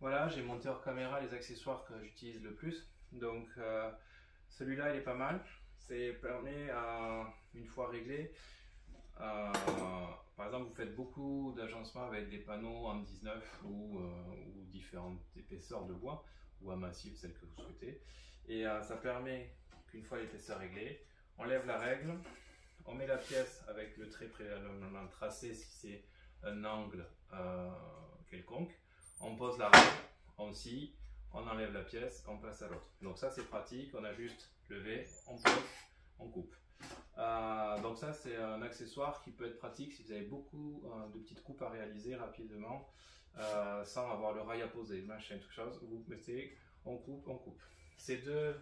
Voilà, j'ai monté hors caméra les accessoires que j'utilise le plus. Donc euh, celui-là il est pas mal. C'est permet, une fois réglé, euh, par exemple vous faites beaucoup d'agencements avec des panneaux en 19 ou, ou différentes épaisseurs de bois ou à massif, celle que vous souhaitez. Et ça permet qu'une fois l'épaisseur réglée, on lève la règle, on met la pièce avec le trait préalablement tracé si c'est un angle euh, quelconque, on pose la règle, on scie, on enlève la pièce, on passe à l'autre. Donc ça c'est pratique, on a juste levé, on pose, on coupe. Euh, donc ça c'est un accessoire qui peut être pratique si vous avez beaucoup euh, de petites coupes à réaliser rapidement sans avoir le rail à poser, machin, tout chose. Vous mettez, on coupe, on coupe. Ces deux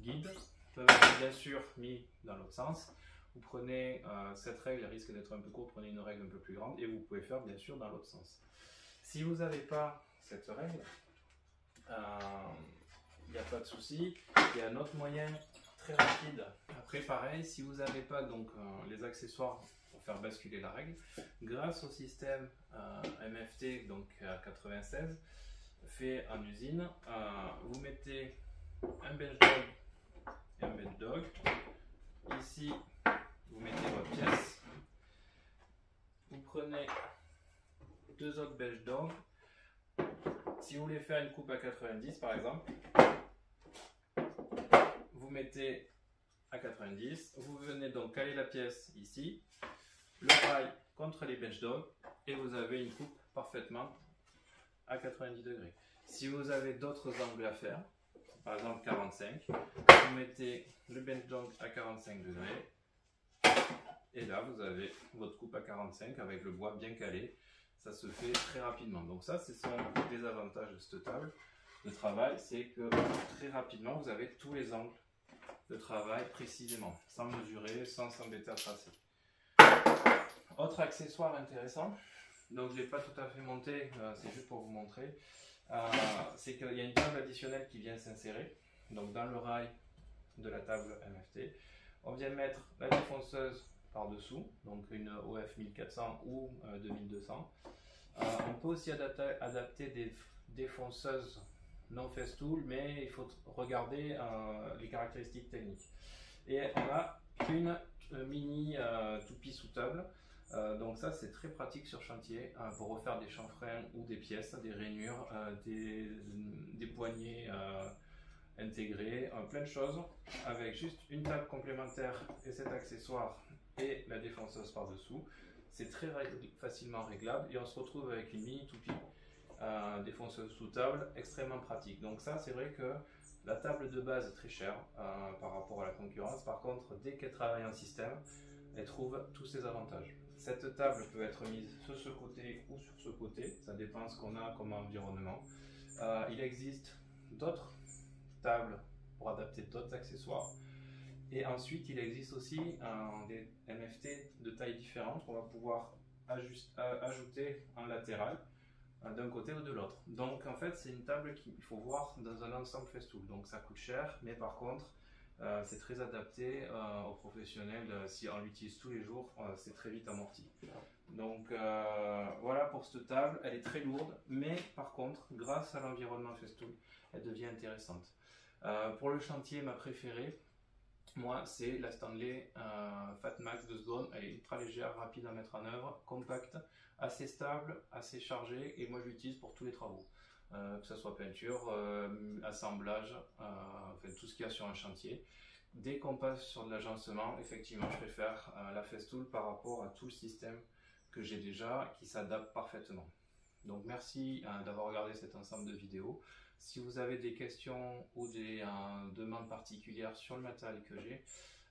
guides peuvent être bien sûr mis dans l'autre sens. Vous prenez euh, cette règle, elle risque d'être un peu courte, prenez une règle un peu plus grande et vous pouvez faire bien sûr dans l'autre sens. Si vous n'avez pas cette règle, il euh, n'y a pas de souci. Il y a un autre moyen très rapide. Après pareil, si vous n'avez pas donc euh, les accessoires pour faire basculer la règle, grâce au système MFT donc à 96 fait en usine, vous mettez un bench dog et un bench dog. Ici, vous mettez votre pièce, vous prenez deux autres belges d'angle. Si vous voulez faire une coupe à 90 par exemple, vous mettez à 90, vous venez donc caler la pièce ici, le rail contre les bench dogs et vous avez une coupe parfaitement à 90 degrés. Si vous avez d'autres angles à faire, par exemple 45, vous mettez le bench dog à 45 degrés et là, vous avez votre coupe à 45 avec le bois bien calé. Ça se fait très rapidement. Donc ça, ce sont des avantages de cette table de travail. C'est que très rapidement, vous avez tous les angles de travail précisément, sans mesurer, sans s'embêter à tracer. Autre accessoire intéressant, donc je ne l'ai pas tout à fait monté, euh, c'est juste pour vous montrer, euh, c'est qu'il y a une table additionnelle qui vient s'insérer, donc dans le rail de la table MFT. On vient mettre la défonceuse par-dessous, donc une OF 1400 ou 2200. Euh, euh, on peut aussi adapter, des défonceuses non festool, mais il faut regarder euh, les caractéristiques techniques. Et on a une mini toupie sous table. donc ça c'est très pratique sur chantier pour refaire des chanfreins ou des pièces, des rainures, des, des, poignées intégrées, plein de choses avec juste une table complémentaire et cet accessoire et la défonceuse par-dessous. C'est très facilement réglable et on se retrouve avec une mini toupie euh, défonceuse sous table extrêmement pratique. Donc ça c'est vrai que la table de base est très chère euh, par rapport à la concurrence. Par contre, dès qu'elle travaille en système, elle trouve tous ses avantages. Cette table peut être mise sur ce côté ou sur ce côté, ça dépend ce qu'on a comme environnement. Euh, il existe d'autres tables pour adapter d'autres accessoires. Et ensuite, il existe aussi des MFT de taille différente qu'on va pouvoir ajouter en latéral euh, d'un côté ou de l'autre. Donc en fait, c'est une table qu'il faut voir dans un ensemble festool. Donc ça coûte cher, mais par contre, euh, c'est très adapté euh, aux professionnels. si on l'utilise tous les jours, c'est très vite amorti. Donc voilà pour cette table. Elle est très lourde, mais par contre, grâce à l'environnement festool, elle devient intéressante. pour le chantier, ma préférée, moi, c'est la Stanley euh, Fat Max de secondes. Elle est ultra légère, rapide à mettre en œuvre, compacte, assez stable, assez chargée. Et moi, je l'utilise pour tous les travaux. Euh, que ce soit peinture, euh, assemblage, enfin, tout ce qu'il y a sur un chantier. Dès qu'on passe sur de l'agencement, effectivement, je préfère la Festool par rapport à tout le système que j'ai déjà qui s'adapte parfaitement. Donc merci d'avoir regardé cet ensemble de vidéos. Si vous avez des questions ou des demandes particulières sur le matériel que j'ai,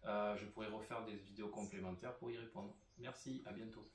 euh, je pourrais refaire des vidéos complémentaires pour y répondre. Merci, à bientôt.